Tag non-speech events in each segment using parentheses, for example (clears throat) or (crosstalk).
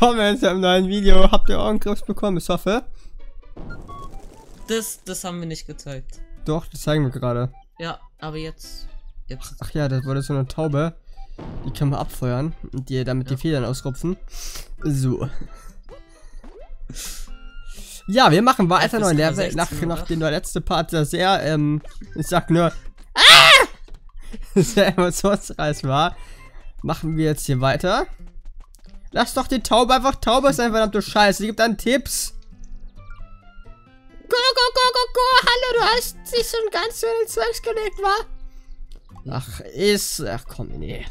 Willkommen zu einem neuen Video. Habt ihr euren Griff bekommen? Ich hoffe. Das, das haben wir nicht gezeigt. Doch, das zeigen wir gerade. Ja, aber jetzt. Jetzt. Ach ja, das wurde so eine Taube. Die kann man abfeuern und die damit Ja. die Federn ausrupfen. So. Ja, wir machen weiter noch Level, 16, nach, oder? nachdem der letzte Part ja sehr, ähm, ich sag nur, ah! (laughs) sehr emotionsreich war, machen wir jetzt hier weiter. Lass doch die Taube einfach Taube sein, verdammte Scheiße, die gibt dann Tipps. Go, go, go, go, go, hallo, du hast dich schon ganz schön ins Zeugs gelegt, wa? Ach, ist, ach komm, nee.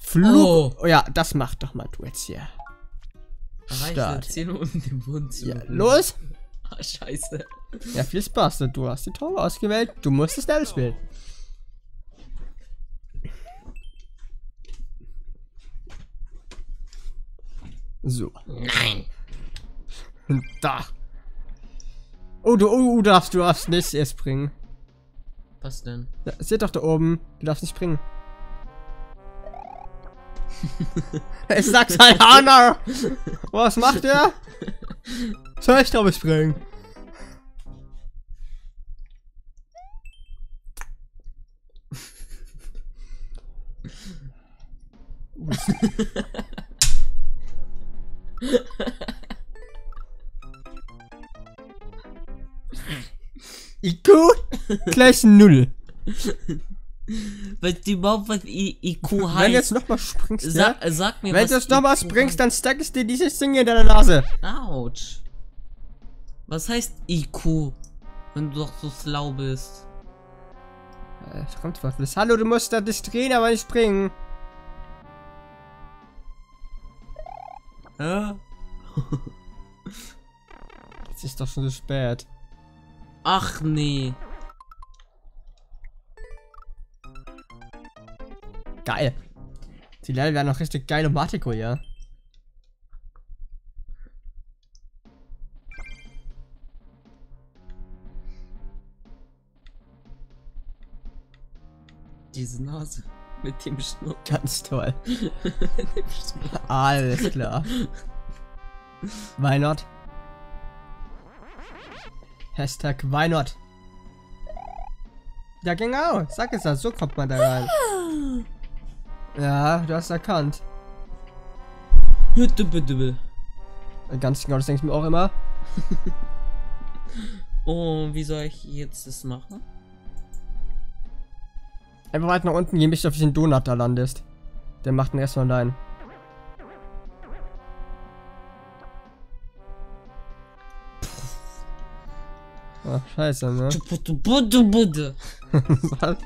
Flug, oh. ja, das mach doch mal du jetzt hier. Start. 10 Minuten den Boden zu. Ja, los. Ah, scheiße. Ja, viel Spaß. Du hast die Taube ausgewählt. Du musst das Level spielen. So. Nein. Und da. Oh, du, oh, du darfst, du darfst nicht erst springen. Was denn? Ja, seht doch da oben. Du darfst nicht springen. (laughs) ich sag's halt noch. Was macht er? Soll ich drauf springen? (laughs) (laughs) IQ gleich null. Weißt du überhaupt, was I IQ Wenn du heißt? jetzt nochmal springst, Sa ja? sag mir, Wenn was du jetzt nochmal springst, dann steckst dir dieses Ding in deine Nase. Autsch. Was heißt IQ? Wenn du doch so schlau bist. Äh, Fremdwort. Hallo, du musst da dich drehen, aber nicht springen. Hä? (laughs) Jetzt ist doch schon so spät. Ach nee. Geil. Die Level werden noch richtig geil um Matiko, ja. Diese Nase. Mit dem Schnurr. (laughs) Ganz toll. (laughs) Schnurr. Alles klar. Why not? Hashtag why not? Ja, genau. Sag es ja, so kommt man da rein. Ja, du hast erkannt. Ganz genau, das denke ich mir auch immer. (laughs) Oh, wie soll ich jetzt das machen? Einfach weit nach unten gehen, bis du auf diesen Donut da landest. Der macht ihn erstmal allein. Ach, scheiße, ne? Butte, butte, butte. Was?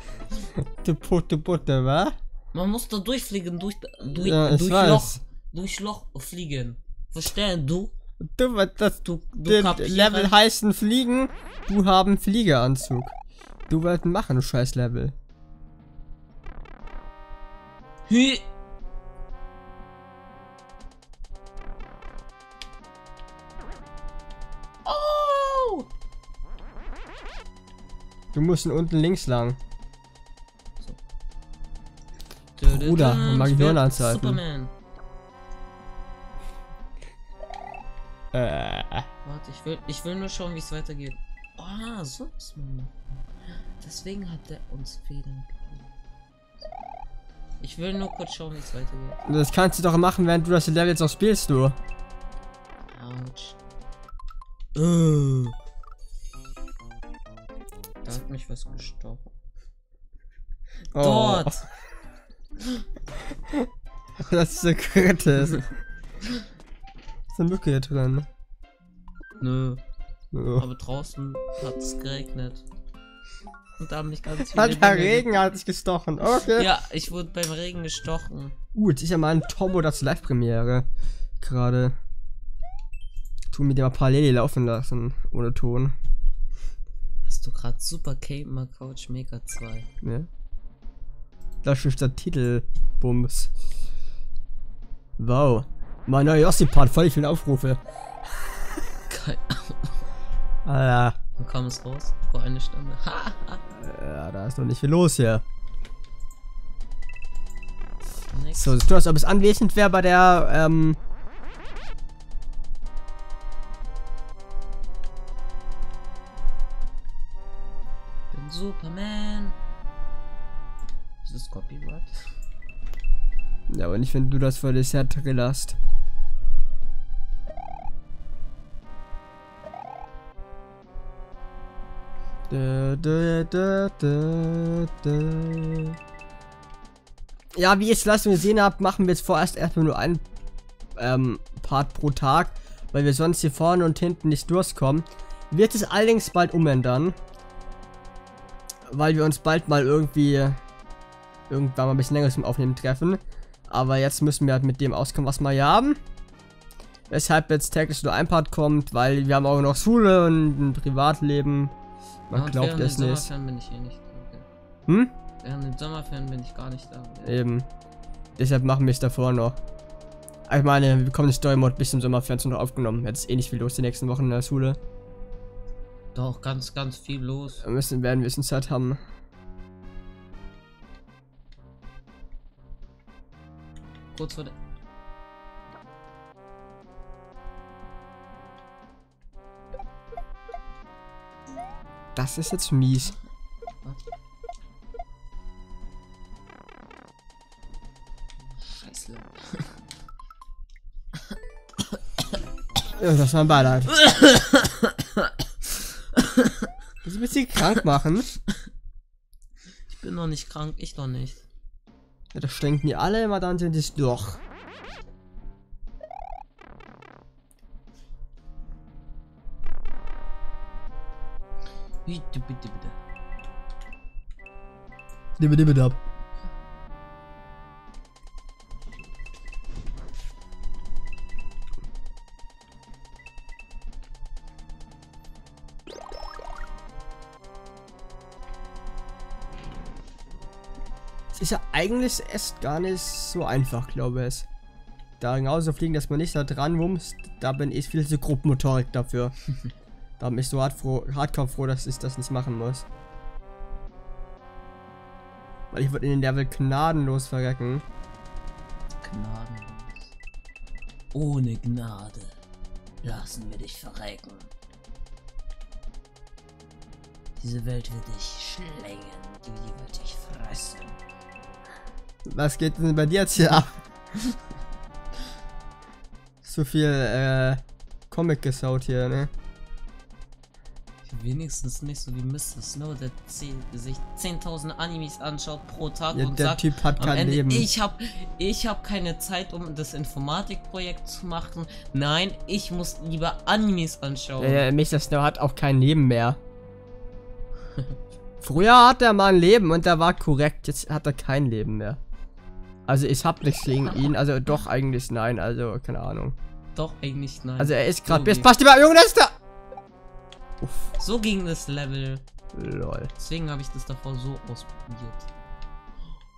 Du Putte Putte, wa? Man muss da durchfliegen, durch, durch, Ja, durch. Loch. Durch Loch fliegen. Verstehen du? Du, das Du, du den Level heißen Fliegen. Du haben Fliegeranzug. Du wolltest machen, du scheiß Level. Hü. Oh! Du musst unten links lang. Bruder, Bruder, mag ich Hirn anzeigen. Superman. Äh. Warte, ich will, ich will nur schauen, wie es weitergeht. Ah, so muss man. Deswegen hat er uns Federn. Ich will nur kurz schauen, wie es weitergeht. Das kannst du doch machen, während du das Level jetzt auch spielst, du. Autsch. Äh. Da hat mich was gestochen. Oh. Dort! (laughs) Das ist so kritisch. (laughs) ist eine Mücke hier drin. Nö, Oh. aber draußen hat es geregnet. Und da haben mich ganz viele. Hat der Dinge- Regen hat dich gestochen. Okay. Ja, ich wurde beim Regen gestochen. Gut, ich habe mal ein Tombo das Live-Premiere. Gerade. Tu mir den mal parallel laufen lassen. Ohne Ton. Hast du gerade Super Gamer Couch Maker 2? Ne? Das ist der Titelbums. Wow. Mein neuer Yossi-Part, voll viele Aufrufe. Geil. Alter. Wann kam es raus? Vor einer Stunde. Ja, da ist noch nicht viel los hier. Nix. So, du hast, ob es anwesend wäre bei der, ähm, bin Superman. Ist das Copyright? ja, aber nicht, wenn du das vor das trillerst. Dö, dö, dö, dö, dö. Ja, wie ihr es Leistung gesehen habt, machen wir jetzt vorerst erstmal nur einen ähm, Part pro Tag, weil wir sonst hier vorne und hinten nicht durchkommen. Wird es allerdings bald umändern. Weil wir uns bald mal irgendwie irgendwann mal ein bisschen länger zum Aufnehmen treffen. Aber jetzt müssen wir halt mit dem auskommen, was wir hier haben. Weshalb jetzt täglich nur ein Part kommt, weil wir haben auch noch Schule und ein Privatleben. Man und glaubt während es nicht. Sommerferien bin ich eh nicht da. Hm? Während den Sommerferien bin ich gar nicht da. Eben. Deshalb machen wir es davor noch. Ich meine, wir kommen den Story Mode bis zum Sommerferien noch aufgenommen. Jetzt ist eh nicht viel los die nächsten Wochen in der Schule. Doch, ganz, ganz viel los. Wir müssen, werden wir ein bisschen Zeit haben. Kurz vor der. Das ist jetzt mies. Scheiße. Ja, das war ein Beileid. Das ein bisschen krank machen. Ich bin noch nicht krank, ich doch nicht. Ja, das denken die alle immer, dann sind es doch. Bitte, bitte, bitte. Dibbidibidab. Es ist ja eigentlich erst gar nicht so einfach, glaube ich. Da genauso fliegen, dass man nicht da dran wumst, da bin ich viel zu Gruppenmotorik dafür. (laughs) da bin ich so hart froh, hardcore froh, dass ich das nicht machen muss. Weil ich würde in den Level gnadenlos verrecken. Gnadenlos. Ohne Gnade. Lassen wir dich verrecken. Diese Welt wird dich schlängen, die wird dich fressen. Was geht denn bei dir jetzt hier ab? (laughs) so viel, äh, Comic gesaut hier, ne? Wenigstens nicht so wie Mr. Snow, der 10, sich 10.000 Animes anschaut pro Tag Ja, und der sagt, Typ hat am kein Ende, Leben. ich habe ich hab keine Zeit, um das Informatikprojekt zu machen. Nein, ich muss lieber Animes anschauen. Der Mr. Snow hat auch kein Leben mehr. (laughs) Früher hat er mal ein Leben und der war korrekt, jetzt hat er kein Leben mehr. Also ich hab nichts gegen (laughs) ihn, also doch eigentlich nein, also keine Ahnung. Doch, eigentlich nein. Also er ist gerade, jetzt passt das ist da! Uff, so ging das Level. lol. Deswegen habe ich das davor so ausprobiert.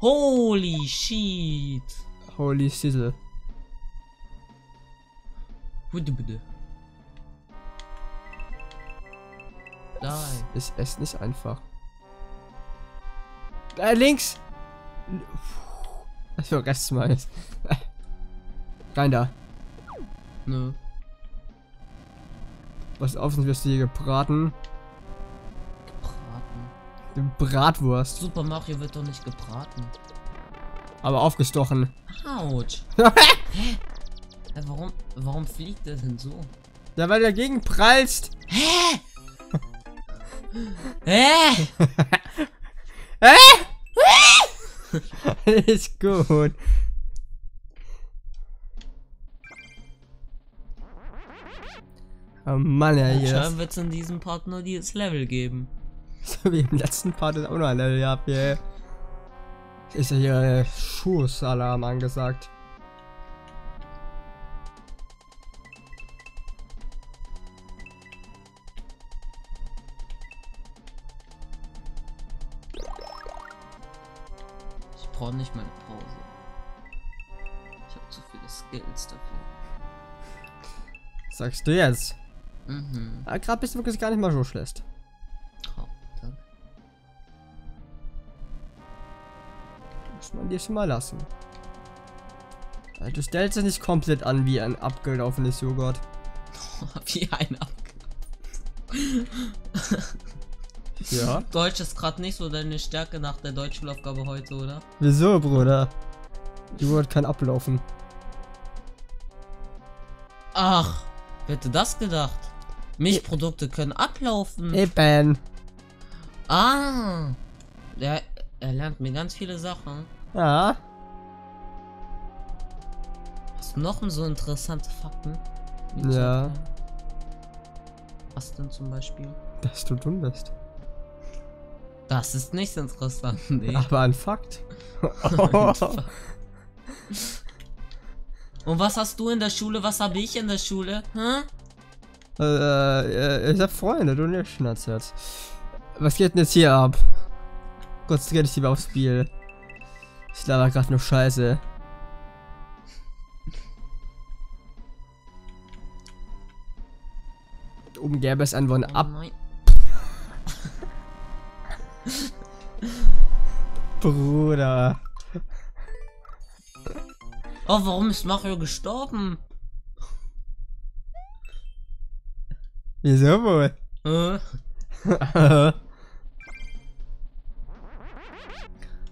Holy shit. Holy Sizzle. Bitte, bitte. Die. Ist es nicht einfach. Äh, links! Für Rest mal ist. Rein da. Nö. Was auf, sonst wirst du hier gebraten. Gebraten. Bratwurst. Super Mario wird doch nicht gebraten. Aber aufgestochen. Autsch. (laughs) Hä? Hä, warum, warum fliegt er denn so? ja, weil du dagegen prallst. Hä? Hä? (laughs) (laughs) ist gut. Oh Mann, ja, hier. Anscheinend wird es in diesem Part nur dieses Level geben. (laughs) So wie im letzten Part ist auch noch ein Level gehabt hier. Ist ja hier äh, Schussalarm angesagt. Ich brauche nicht meine Pause. Ich habe zu viele Skills dafür. Sagst du jetzt? Mhm. Ja, gerade bist du wirklich gar nicht mal so schlecht. Oh, danke. Muss man dir schon mal lassen. Also, Du stellst es nicht komplett an wie ein abgelaufenes Joghurt. (laughs) Wie ein Ab Ja. (laughs) Deutsch ist gerade nicht so deine Stärke nach der Deutschschulaufgabe heute, oder? Wieso, Bruder? Joghurt kann ablaufen. Ach, wer hätte das gedacht? Milchprodukte können ablaufen. Eben. Ah, der, er lernt mir ganz viele Sachen. Ja. Hast du noch so interessante Fakten? Ja. Was denn zum Beispiel? Dass du dumm bist. Das ist nicht interessant. (laughs) Nee. Aber ein Fakt. (laughs) (laughs) Und was hast du in der Schule? Was habe ich in der Schule? Hä? Äh, äh, ich hab Freunde, du nicht, Schnatzert. Was geht denn jetzt hier ab? Konzentrier dich lieber aufs Spiel. Ich laber grad nur Scheiße. Oben gäbe es ein One ab, nein. (laughs) Bruder. Oh, warum ist Mario gestorben? Wieso wohl? Äh,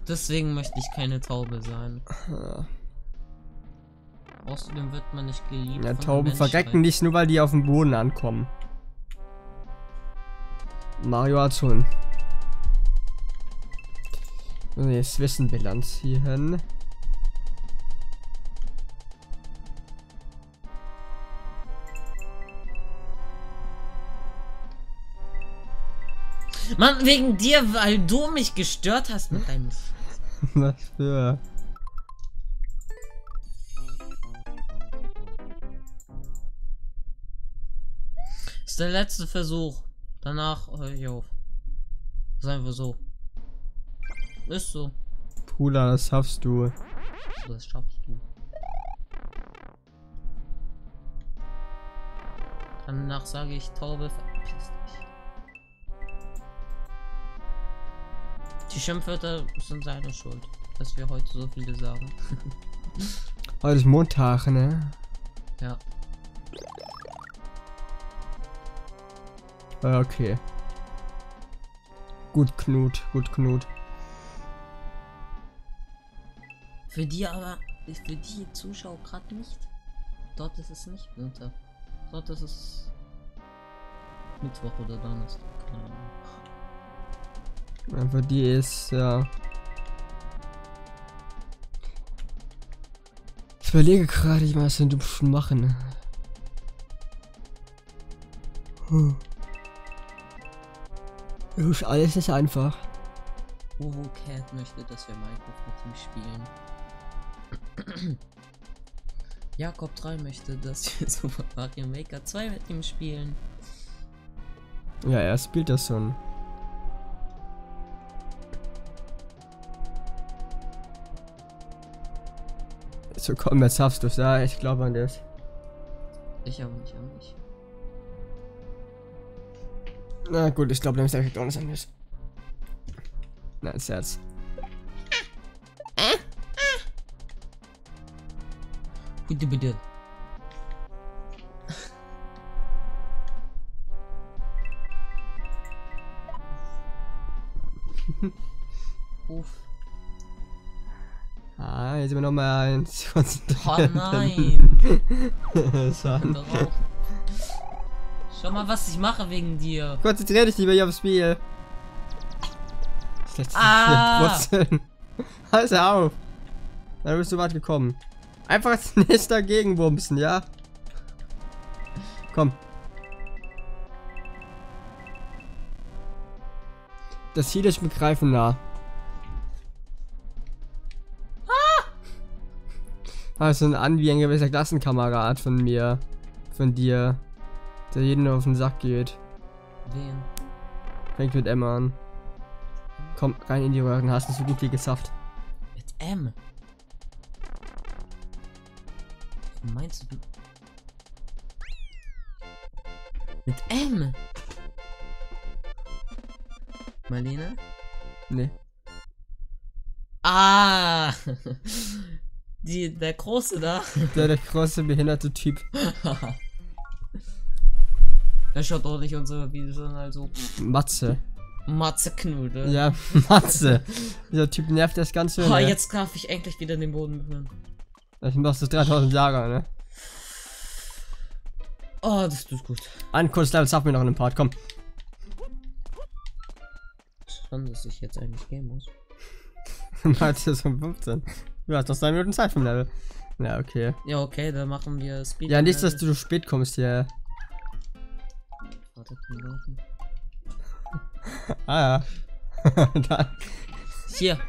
deswegen möchte ich keine Taube sein. Außerdem wird man nicht geliebt. ja, Tauben verrecken nicht nur, weil die auf dem Boden ankommen. Mario hat schon. Jetzt Wissenbilanz hier hin. Mann, wegen dir, weil du mich gestört hast mit deinem. Was für. Das ist der letzte Versuch. Danach höre ich auf. Wir so. Ist so. Bruder, das schaffst du. Das schaffst du. Danach sage ich Taube, Die Schimpfwörter sind seine Schuld, dass wir heute so viele sagen. (laughs) Heute ist Montag, ne? Ja. Äh, Okay. Gut, Knut, gut, Knut. Für die aber, für die Zuschauer gerade nicht. Dort ist es nicht Montag. Dort ist es Mittwoch oder Donnerstag. Keine Ahnung. Für die ist, ja. Ich überlege gerade, was wir schon machen. Hm. Ist alles ist einfach. Uwu Cat möchte, dass wir Minecraft mit ihm spielen. (clears throat) Jakob 3 möchte, dass wir (laughs) Super Mario Maker 2 mit ihm spielen. Ja, er spielt das schon. So komm, jetzt schaffst du's, ja, ich glaube an das. Ich aber nicht, aber nicht. Na gut, ich glaube, ist der auch nicht anders. Nein, ist Herz. Bitte, bitte. (laughs) Uff. Ah, jetzt sind wir nochmal eins Oh konzentrieren. nein. (laughs) Darauf. Schau mal, was ich mache wegen dir. Konzentrier dich lieber hier aufs Spiel. Das Ah. Halt auf. Dann bist du weit gekommen. Einfach als nächster gegenbumsen, ja? Komm. Das Ziel ist mit Also ein an wie ein gewisser Klassenkamerad von mir. Von dir. Der jeden auf den Sack geht. Wen? Fängt mit Emma an. Komm, rein in die Röhren, hast du so gut wie geschafft. Mit M. Was meinst du? Mit M. Marlene? Nee. Ah! (laughs) Die, der Große da. (laughs) Der, der große behinderte Typ. (laughs) Er schaut auch nicht unsere Videos an, also Matze. Matze Knudel. Ja, (laughs) Matze. Dieser Typ nervt das Ganze. Oh, jetzt darf ich endlich wieder den Boden berühren. Das doch so 3000 Jahre, ne? Oh, das tut gut. Ein kurzes Level schaffen wir noch in einem Part, komm. Schon, dass ich jetzt eigentlich gehen muss. Heute ist um 15. Du hast noch zwei Minuten Zeit vom Level. Ja, okay. Ja, okay, dann machen wir Speed. Ja, nicht, dass du spät kommst hier. Warte, kann ich warten. Ah ja. (laughs) Dann, Hier.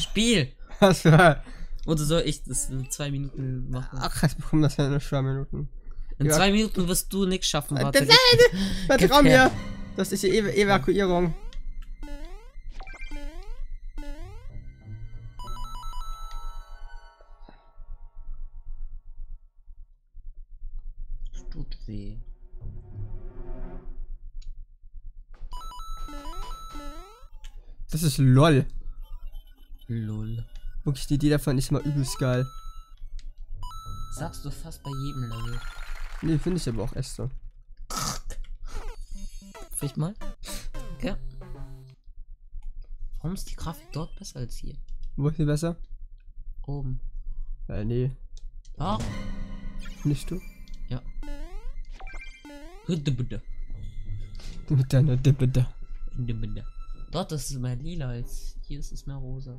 Spiel. (laughs) was für. Oder soll ich das in zwei Minuten machen? Ach, jetzt bekommen das ja nur zwei Minuten. In ja. zwei Minuten wirst du nichts schaffen. Warte. Vertrau (laughs) mir! Das ist die Ev Evakuierung. Weh. Das ist LOL. Lol. Wirklich, die Idee davon ist mal übelst geil. Sagst du fast bei jedem Level. Nee, finde ich aber auch echt so. Vielleicht mal? Okay. Warum ist die Grafik dort besser als hier? Wo ist die besser? Oben. Äh, nee. Ah. Nicht du? Ja. Bitte, bitte. Mit deiner da. Bitte, bitte. Dort ist es mehr lila als hier ist es mehr rosa.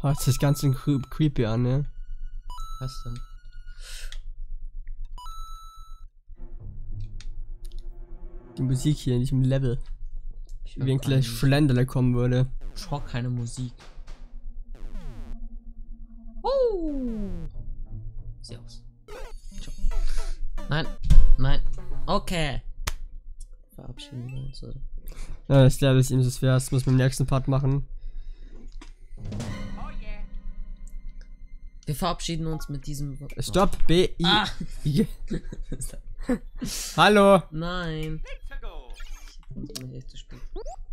Hört sich das Ganze cre creepy an, ne? Was denn? Die Musik hier in diesem Level. Ich Wie ein einen- Schlenderle kommen würde. Ich hör keine Musik. Oh. Sieh aus. Nein, nein. Okay. Verabschieden wir uns. Oder? Ja, das Level ist ihm so schwer. Das muss man im nächsten Part machen. Wir verabschieden uns mit diesem. Stopp, B, I. Ah. I. (laughs) Hallo. Nein. Das ist mir echt zu spät.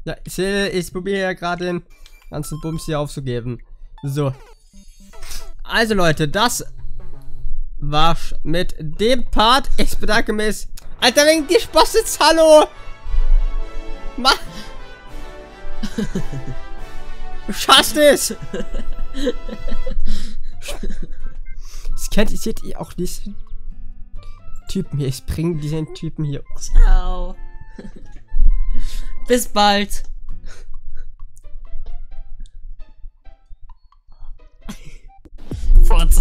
Ja, Sil, ich probiere ja gerade den ganzen Bums hier aufzugeben. So. Also Leute, das war's mit dem Part. Ich bedanke mich. Alter, wegen die Spossitz, hallo! Mach! (laughs) Schaffst es! Das kennt ihr, seht ihr auch diesen Typen hier. Ich bringe diesen Typen hier. Ciao. Bis bald. Fort.